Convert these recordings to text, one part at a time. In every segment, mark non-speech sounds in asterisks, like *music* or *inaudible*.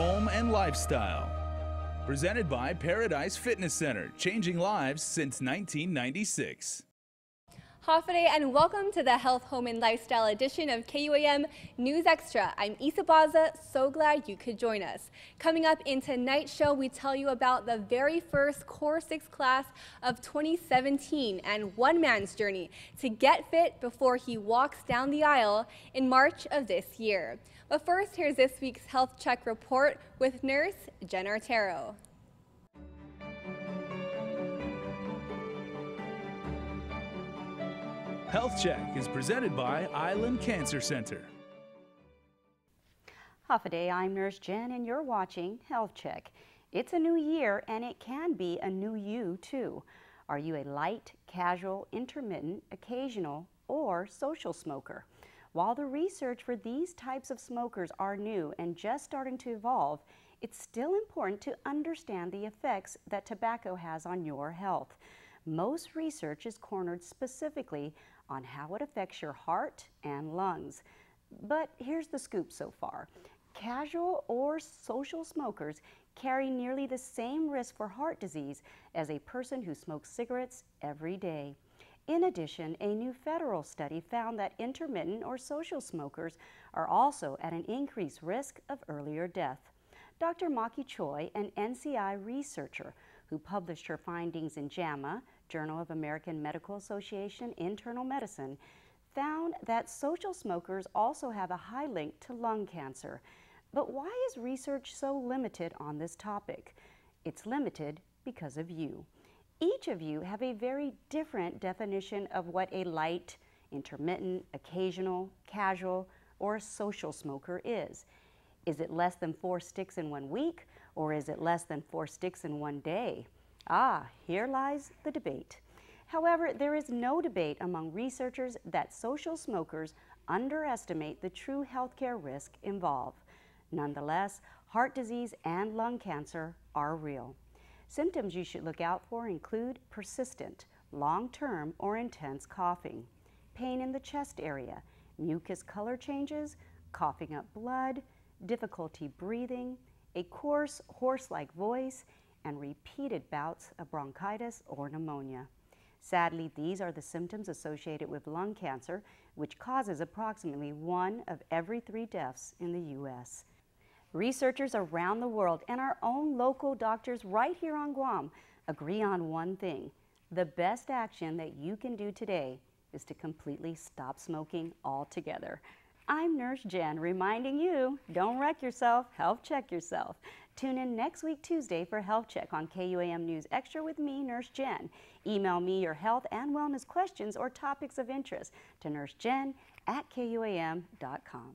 home, and lifestyle. Presented by Paradise Fitness Center, changing lives since 1996. And welcome to the Health, Home, and Lifestyle edition of KUAM News Extra. I'm Isa Baza, so glad you could join us. Coming up in tonight's show, we tell you about the very first Core 6 class of 2017 and one man's journey to get fit before he walks down the aisle in March of this year. But first, here's this week's Health Check report with nurse Jen Artero. Health Check is presented by Island Cancer Center. Hafa adai, I'm Nurse Jen, and you're watching Health Check. It's a new year, and it can be a new you, too. Are you a light, casual, intermittent, occasional, or social smoker? While the research for these types of smokers are new and just starting to evolve, it's still important to understand the effects that tobacco has on your health. Most research is cornered specifically on how it affects your heart and lungs. But here's the scoop so far. Casual or social smokers carry nearly the same risk for heart disease as a person who smokes cigarettes every day. In addition, a new federal study found that intermittent or social smokers are also at an increased risk of earlier death. Dr. Maki Choi, an NCI researcher who published her findings in JAMA, Journal of American Medical Association Internal Medicine, found that social smokers also have a high link to lung cancer. But why is research so limited on this topic? It's limited because of you. Each of you have a very different definition of what a light, intermittent, occasional, casual, or social smoker is. Is it less than four sticks in one week, or is it less than four sticks in one day? Ah, here lies the debate. However, there is no debate among researchers that social smokers underestimate the true healthcare risk involved. Nonetheless, heart disease and lung cancer are real. Symptoms you should look out for include persistent, long-term, or intense coughing, pain in the chest area, mucus color changes, coughing up blood, difficulty breathing, a coarse, hoarse-like voice, and repeated bouts of bronchitis or pneumonia. Sadly, these are the symptoms associated with lung cancer, which causes approximately one of every three deaths in the U.S. Researchers around the world and our own local doctors right here on Guam agree on one thing. The best action that you can do today is to completely stop smoking altogether. I'm Nurse Jen reminding you, don't wreck yourself, health check yourself. Tune in next week Tuesday for Health Check on KUAM News Extra with me, Nurse Jen. Email me your health and wellness questions or topics of interest to nursejen at KUAM.com.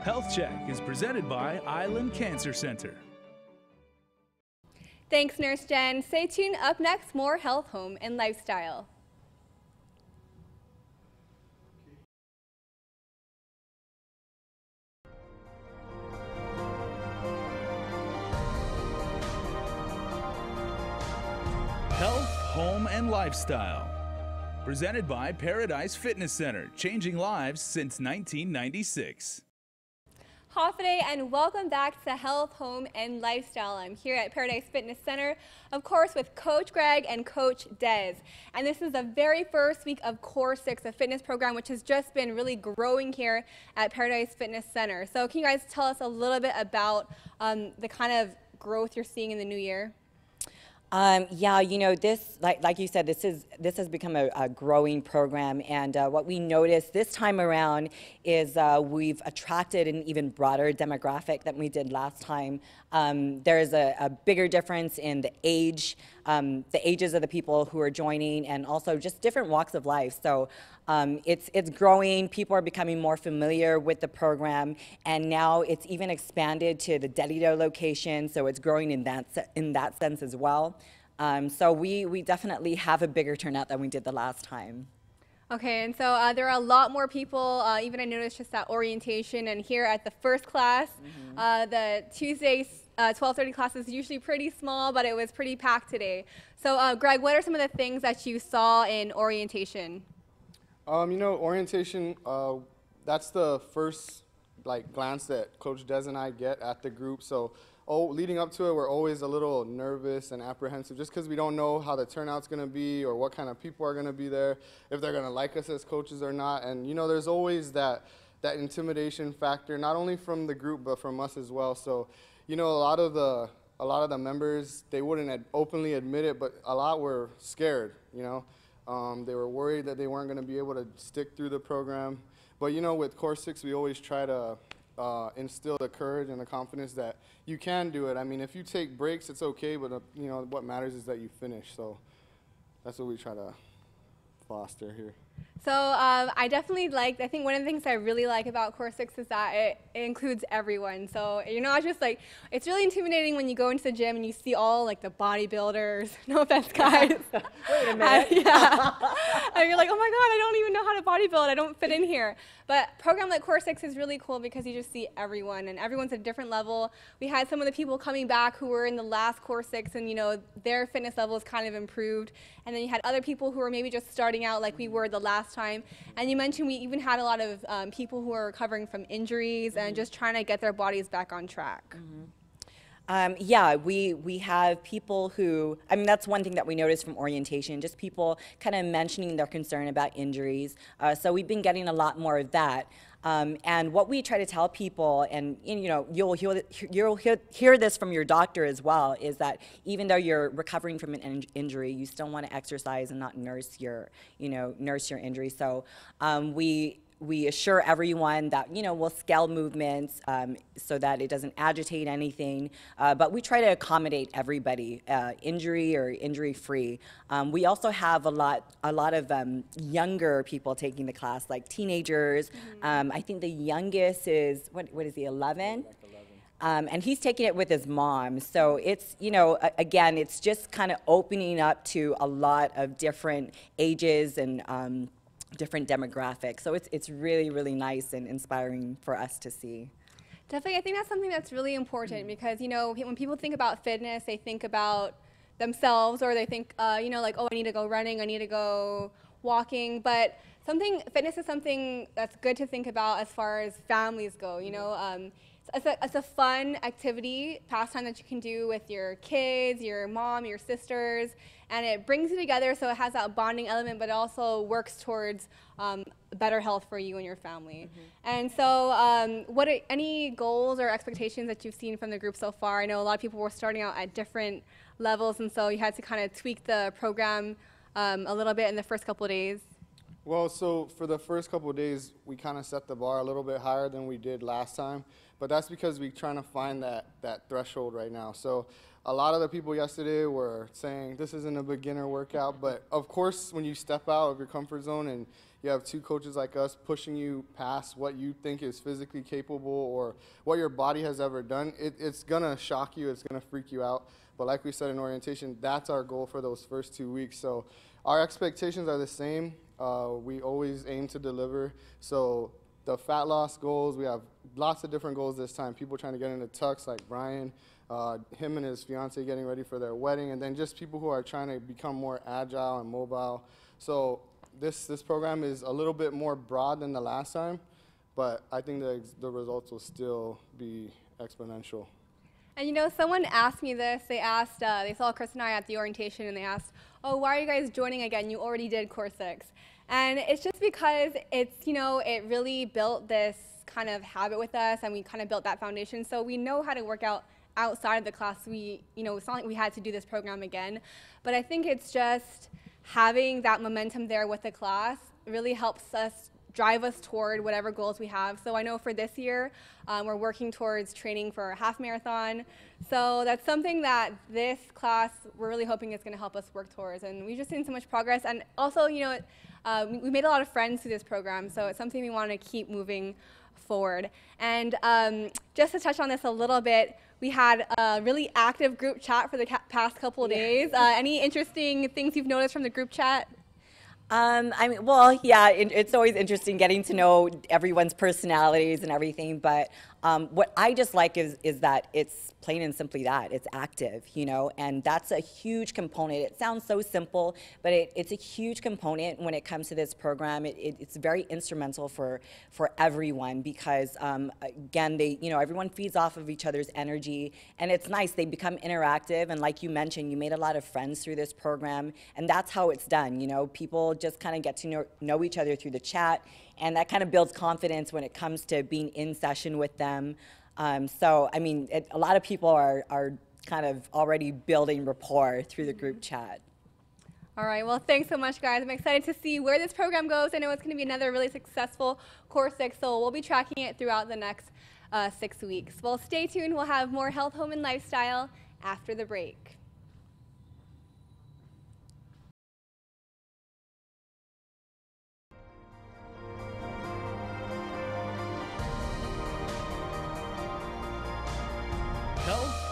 Health Check is presented by Island Cancer Center. Thanks, Nurse Jen. Stay tuned. Up next, more health, home, and lifestyle. Health, home, and lifestyle. Presented by Paradise Fitness Center, changing lives since 1996. Hafaday and welcome back to Health, Home, and Lifestyle. I'm here at Paradise Fitness Center, of course, with Coach Greg and Coach Dez. And this is the very first week of Core 6, a fitness program which has just been really growing here at Paradise Fitness Center. So can you guys tell us a little bit about um, the kind of growth you're seeing in the new year? Um, yeah, you know, this, like, like you said, this is this has become a, a growing program, and uh, what we noticed this time around is uh, we've attracted an even broader demographic than we did last time. Um, there's a, a, bigger difference in the age, um, the ages of the people who are joining, and also just different walks of life. So um, it's, it's growing, people are becoming more familiar with the program, and now it's even expanded to the Delito location, so it's growing in that, in that sense as well. Um, so we, we definitely have a bigger turnout than we did the last time. Okay, and so uh, there are a lot more people, uh, even I noticed just that orientation, and here at the first class, mm -hmm. uh, the Tuesday 12.30 uh, class is usually pretty small, but it was pretty packed today. So uh, Greg, what are some of the things that you saw in orientation? Um, you know, orientation, uh, that's the first like glance that Coach Des and I get at the group. So, oh, leading up to it, we're always a little nervous and apprehensive just because we don't know how the turnout's going to be or what kind of people are going to be there, if they're going to like us as coaches or not. And you know, there's always that that intimidation factor, not only from the group but from us as well. So, you know, a lot of the a lot of the members they wouldn't ad- openly admit it, but a lot were scared. You know, um, they were worried that they weren't going to be able to stick through the program. But you know, with Core Six, we always try to uh, instill the courage and the confidence that you can do it. I mean, if you take breaks, it's okay, but uh, you know what matters is that you finish. So that's what we try to foster here. So um, I definitely like. I think one of the things I really like about Core Six is that it, it, includes everyone. So you're not just like. It's really intimidating when you go into the gym and you see all like the bodybuilders. *laughs* No offense, guys. *laughs* Wait a minute. *laughs* yeah. and you're like, oh my god, I don't even know how to bodybuild. I don't fit in here. But program like Core Six is really cool because you just see everyone and everyone's at a different level. We had some of the people coming back who were in the last Core Six and you know their fitness level is kind of improved. And then you had other people who were maybe just starting out like we were the last time. And you mentioned we even had a lot of um, people who are recovering from injuries and just trying to get their bodies back on track. Um, yeah, we we have people who I mean that's one thing that we noticed from orientation, just people kind of mentioning their concern about injuries. Uh, so we've been getting a lot more of that. Um, and what we try to tell people, and you know, you'll hear, you'll hear, hear this from your doctor as well, is that even though you're recovering from an in- injury, you still want to exercise and not nurse your, you know, nurse your injury. So um, we we assure everyone that you know we'll scale movements um, so that it doesn't agitate anything uh, but we try to accommodate everybody uh, injury or injury free um, we also have a lot a lot of um, younger people taking the class like teenagers. Um, i think the youngest is what, what is he 11 um, and he's taking it with his mom. So it's, you know, again, it's just kind of opening up to a lot of different ages and um, different demographics. So it's, it's really, really nice and inspiring for us to see. Definitely, I think that's something that's really important because you know when people think about fitness, they think about themselves or they think, uh, you know, like oh, I need to go running, I need to go walking. But something fitness is something that's good to think about as far as families go. You know, um, it's, a, it's a fun activity, pastime that you can do with your kids, your mom, your sisters, and it brings you together. So it has that bonding element, but it also works towards um, better health for you and your family. And so, um, what are any goals or expectations that you've seen from the group so far? I know a lot of people were starting out at different levels, and so you had to kind of tweak the program um, a little bit in the first couple of days. Well, so for the first couple days, we kind of set the bar a little bit higher than we did last time, but that's because we're trying to find that, that threshold right now. So a lot of the people yesterday were saying this isn't a beginner workout, but of course, when you step out of your comfort zone and you have two coaches like us pushing you past what you think is physically capable or what your body has ever done, it, it's gonna shock you, it's gonna freak you out. But like we said in orientation, that's our goal for those first two weeks. So our expectations are the same. Uh, we always aim to deliver. So the fat loss goals, we have lots of different goals this time. People trying to get into tux like Brian, uh, him and his fiance getting ready for their wedding, and then just people who are trying to become more agile and mobile. So this this program is a little bit more broad than the last time, but I think the the results will still be exponential. And you know, someone asked me this. They asked, uh, they saw Chris and I at the orientation, and they asked, "Oh, why are you guys joining again? You already did Core Six." And it's just because it's, you know, it really built this kind of habit with us, and we kind of built that foundation. So we know how to work out outside of the class. We, you know, it's not like we had to do this program again, but I think it's just having that momentum there with the class really helps us drive us toward whatever goals we have. So I know for this year, um, we're working towards training for a half marathon. So that's something that this class, we're really hoping is going to help us work towards. And we've just seen so much progress. And also, you know, uh, we, made a lot of friends through this program. So it's something we want to keep moving forward. And um, just to touch on this a little bit, we had a really active group chat for the past couple of days. Uh, any interesting things you've noticed from the group chat? Um, I mean, well, yeah, it, it's always interesting getting to know everyone's personalities and everything. But Um, what I just like is, is that it's plain and simply that it's active, you know, and that's a huge component. It sounds so simple, but it, it's a huge component when it comes to this program. It, it, it's very instrumental for for everyone because um, again, they you know everyone feeds off of each other's energy, and it's nice. They become interactive, and like you mentioned, you made a lot of friends through this program, and that's how it's done. You know, people just kind of get to know, know each other through the chat and that kind of builds confidence when it comes to being in session with them. Um, so, I mean, it, a lot of people are, are kind of already building rapport through the group chat. All right, well, thanks so much, guys. I'm excited to see where this program goes. I know it's going to be another really successful Core 6, so we'll be tracking it throughout the next uh, six weeks. Well, stay tuned. We'll have more health, home, and lifestyle after the break.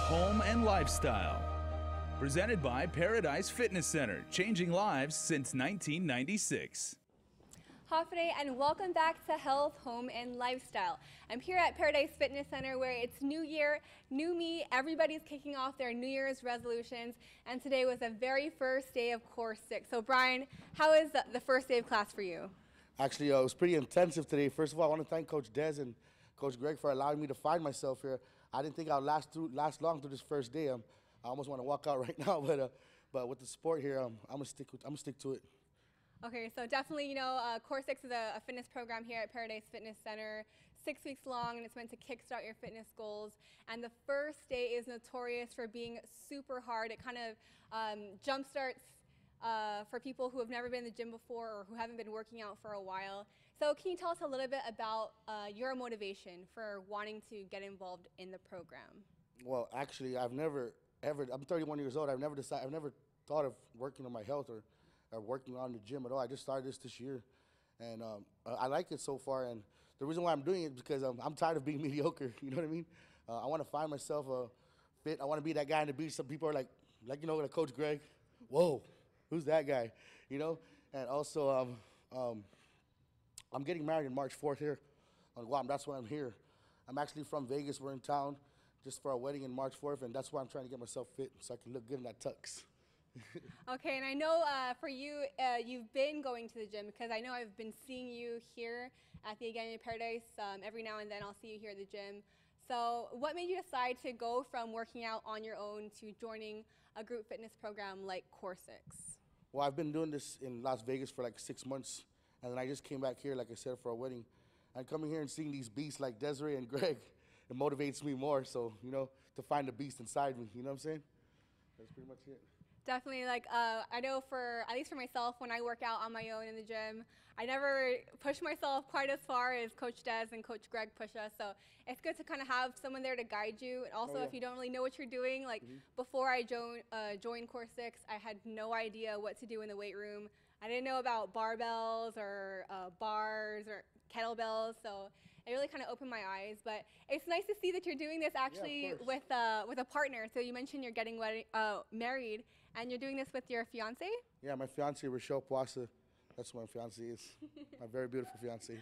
Home, and lifestyle. Presented by Paradise Fitness Center, changing lives since 1996. Hafa adai, and welcome back to Health, Home, and Lifestyle. I'm here at Paradise Fitness Center where it's new year, new me. Everybody's kicking off their New Year's resolutions, and today was the very first day of Core 6. So, Brian, how is the, the first day of class for you? Actually, uh, it was pretty intensive today. First of all, I want to thank Coach Des and Coach Greg for allowing me to find myself here. I didn't think I'd last through, last long through this first day. I almost want to walk out *laughs* right now, but uh, but with the sport here, um, I'm gonna stick with, I'm gonna stick to it. Okay, so definitely, you know, uh, Core 6 is a, a, fitness program here at Paradise Fitness Center, six weeks long, and it's meant to kickstart your fitness goals. And the first day is notorious for being super hard. It kind of um, jumpstarts uh, for people who have never been in the gym before or who haven't been working out for a while. So can you tell us a little bit about uh, your motivation for wanting to get involved in the program? Well, actually, I've never ever. I'm 31 years old. I've never decided. I've never thought of working on my health or, or working on the gym at all. I just started this this year, and um, I like it so far. And the reason why I'm doing it is because um, I'm tired of being *laughs* mediocre. *laughs* You know what I mean? Uh, I want to find myself a fit. I want to be that guy in the beach. Some people are like, like you know, like Coach Greg. Whoa, who's that guy? You know. And also, um, um, I'm getting married in March 4th here on Guam. That's why I'm here. I'm actually from Vegas. We're in town just for our wedding in March 4th, and that's why I'm trying to get myself fit so I can look good in that tux. *laughs* okay, and I know uh, for you, uh, you've been going to the gym because I know I've been seeing you here at the Again in Paradise. Um, every now and then I'll see you here at the gym. So, what made you decide to go from working out on your own to joining a group fitness program like Core 6? Well, I've been doing this in Las Vegas for like six months, and then I just came back here, like I said, for a wedding. And coming here and seeing these beasts like Desiree and *laughs* Greg, it motivates me more. So, you know, to find the beast inside me, you know what I'm saying? That's pretty much it. Definitely, like uh, I know for at least for myself, when I work out on my own in the gym, I never push myself quite as far as Coach Des and Coach Greg push us. So it's good to kind of have someone there to guide you. And also, oh, yeah. if you don't really know what you're doing, like mm-hmm. before I joined uh, joined Core Six, I had no idea what to do in the weight room. I didn't know about barbells or uh, bars or kettlebells. So it really kind of opened my eyes. But it's nice to see that you're doing this actually yeah, with uh, with a partner. So you mentioned you're getting uh, married, and you're doing this with your fiance. Yeah, my fiance Rochelle Poisa. That's what my fiance is. my very beautiful fiance.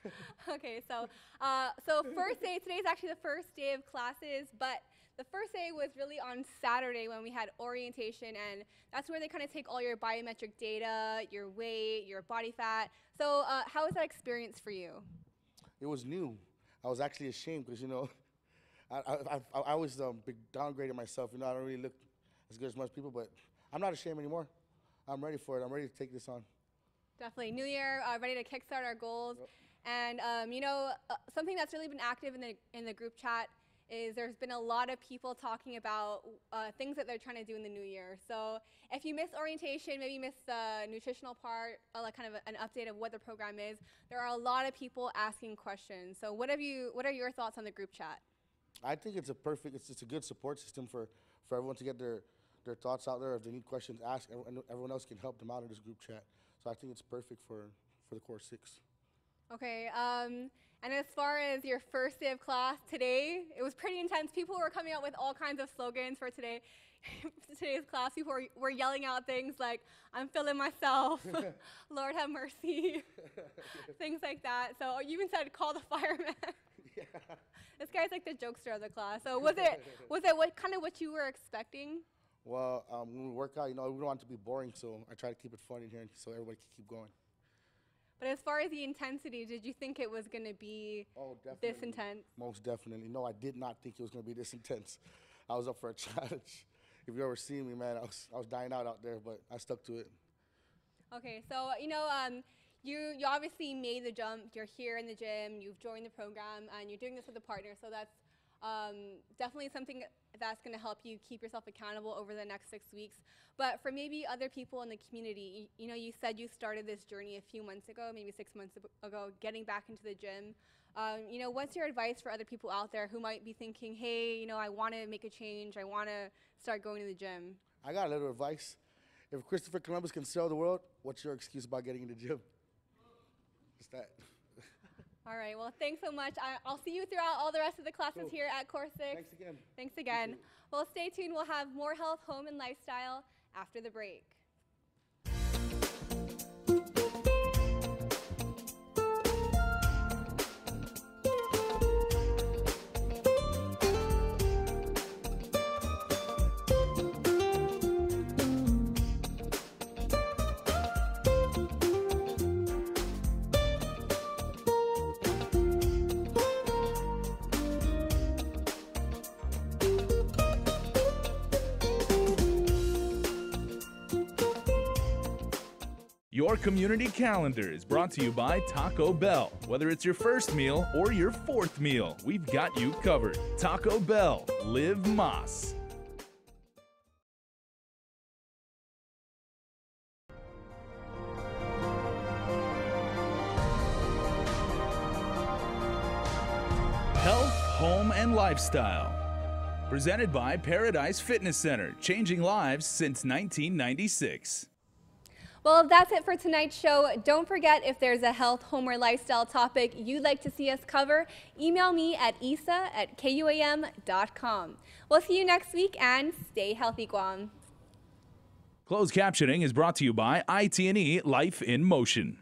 *laughs* okay, so uh, so first day today is actually the first day of classes, but the first day was really on Saturday when we had orientation, and that's where they kind of take all your biometric data, your weight, your body fat. So, uh, how was that experience for you? it was new. I was actually ashamed because you know, *laughs* I I, I, I always um, downgraded myself. You know, I don't really look as good as most people, but I'm not ashamed anymore. I'm ready for it. I'm ready to take this on. Definitely, New Year, uh, ready to kickstart our goals, yep. and um, you know, uh, something that's really been active in the in the group chat is there's been a lot of people talking about uh, things that they're trying to do in the new year. So if you miss orientation, maybe you missed the nutritional part, uh, like kind of an update of what the program is, there are a lot of people asking questions. So what have you? What are your thoughts on the group chat? I think it's a perfect, it's, it's a good support system for, for everyone to get their, their thoughts out there. If they need questions, ask. and everyone else can help them out in this group chat. So I think it's perfect for, for the Core 6. Okay. Um, and as far as your first day of class today, it was pretty intense. People were coming out with all kinds of slogans for today. *laughs* today's class, people were, were yelling out things like, I'm feeling myself, *laughs* *laughs* Lord have mercy, things like that. So you even said, call the fireman. This guy's like the jokester of the class. So was it was it what kind of what you were expecting? Well, um, when we work out, you know, we don't want it to be boring, so I try to keep it fun in here so everybody can keep going. But as far as the intensity, did you think it was going to be Oh, this intense? Most definitely. No, I did not think it was going to be this intense. I was up for a *laughs* challenge. If you ever seen me, man, I was, I was dying out out there, but I stuck to it. Okay, so you know, um, you you obviously made the jump. You're here in the gym. You've joined the program, and you're doing this with a partner. So that's um, definitely something that's going to help you keep yourself accountable over the next six weeks. But for maybe other people in the community, you, you know, you said you started this journey a few months ago, maybe six months ago, getting back into the gym. Um, you know, what's your advice for other people out there who might be thinking, hey, you know, I want to make a change. I want to start going to the gym. I got a little advice. If Christopher Columbus can sell the world, what's your excuse about getting in the gym? Just that. All right. Well, thanks so much. I, I'll see you throughout all the rest of the classes Cool. here at Core 6. Thanks again. Thanks again. Well, stay tuned. We'll have more health, home, and lifestyle after the break. Your community calendar is brought to you by Taco Bell. Whether it's your first meal or your fourth meal, we've got you covered. Taco Bell, live Más. Health, home, and lifestyle. Presented by Paradise Fitness Center, changing lives since 1996. Well, that's it for tonight's show. Don't forget if there's a health, home, or lifestyle topic you'd like to see us cover, email me at isa at kuam.com. We'll see you next week and stay healthy, Guam. Closed captioning is brought to you by IT&E Life in Motion.